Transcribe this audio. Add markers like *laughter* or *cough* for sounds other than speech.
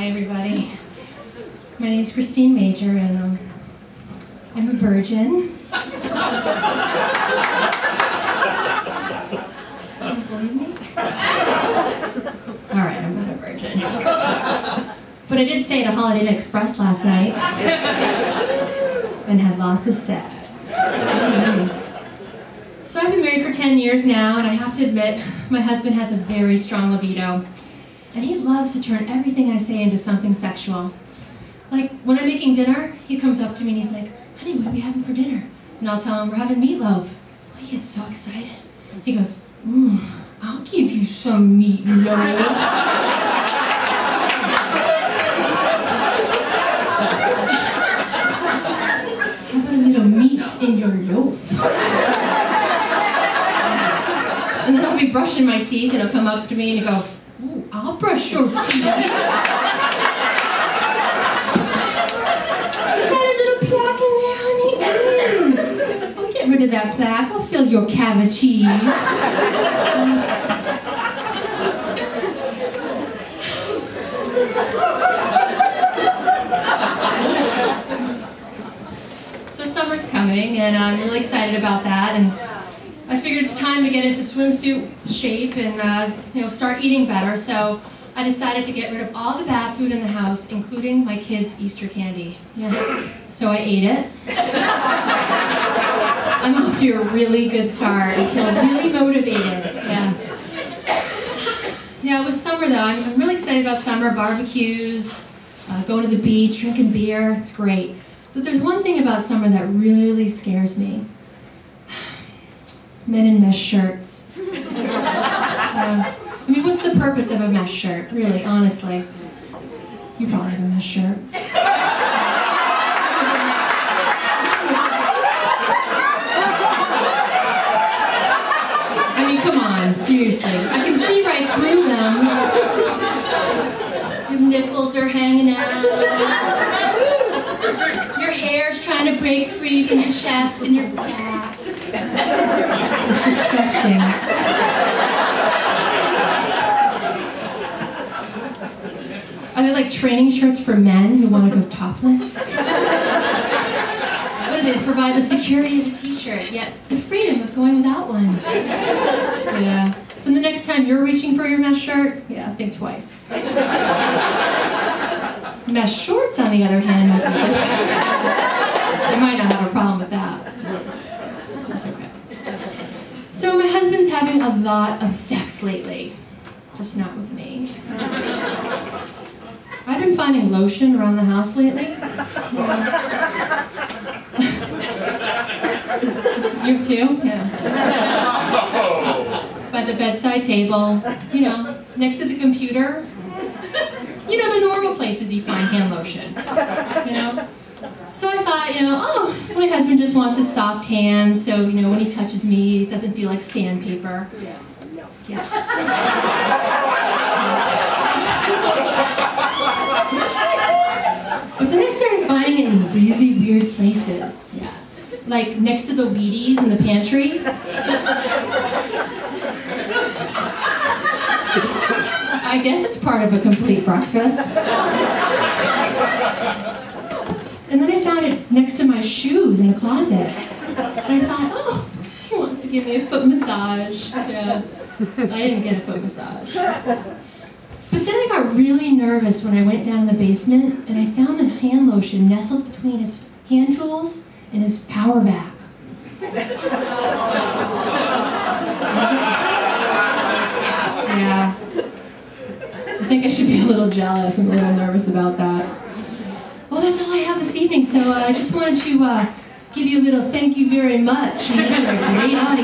Hi, everybody. My name's Christine Major, and um, I'm a virgin. Believe me? All right, I'm not a virgin. But I did stay at a Holiday Inn Express last night and had lots of sex. So I've been married for 10 years now, and I have to admit, my husband has a very strong libido. And he loves to turn everything I say into something sexual. Like, when I'm making dinner, he comes up to me and he's like, honey, what are we having for dinner? And I'll tell him, we're having meatloaf. Oh, he gets so excited. He goes, mmm, I'll give you some meatloaf. *laughs* How a little meat in your loaf? and then I'll be brushing my teeth and he'll come up to me and he'll go, I'll brush your teeth. Is that a little plaque in there, honey? I'll get rid of that plaque. I'll fill your cavities. so summer's coming, and I'm really excited about that. And I figured it's time to get into swimsuit shape and uh, you know start eating better. So I decided to get rid of all the bad food in the house, including my kids' Easter candy. Yeah. So I ate it. I'm off to a really good start. I feel really motivated. Yeah. Yeah, with summer though, I'm, I'm really excited about summer barbecues, uh, going to the beach, drinking beer. It's great. But there's one thing about summer that really scares me. Men in mesh shirts. *laughs* Uh, I mean, what's the purpose of a mesh shirt, really, honestly? You probably have a mesh shirt. I mean, come on, seriously. I can see right through them. Your nipples are hanging out. Your hair's trying to break free from your chest and your back. Disgusting. Are they like training shirts for men who want to go topless? What do they provide the security of a t-shirt, yet the freedom of going without one? Yeah. So the next time you're reaching for your mesh shirt, yeah, think twice. Mesh shorts, on the other hand, might be You might not have a problem with that. That's okay. Husband's having a lot of sex lately, just not with me. I've been finding lotion around the house lately. Yeah. *laughs* you too? Yeah. *laughs* By the bedside table, you know, next to the computer. You know, the normal places you find hand lotion. You know? So I thought, you know, oh, my husband just wants a soft hand, so, you know, when he touches me, it doesn't feel like sandpaper. Yes. No. Yeah. But then I started finding it in really weird places. Yeah. Like next to the Wheaties in the pantry. I guess it's part of a complete breakfast. And then I found it next to my shoes in the closet. And I thought, oh, he wants to give me a foot massage. Yeah. I didn't get a foot massage. But then I got really nervous when I went down in the basement and I found the hand lotion nestled between his hand tools and his power back. Yeah. I think I should be a little jealous and a little nervous about that. Well, that's all I have this evening, so uh, I just wanted to uh, give you a little thank you very much. You've a great audience.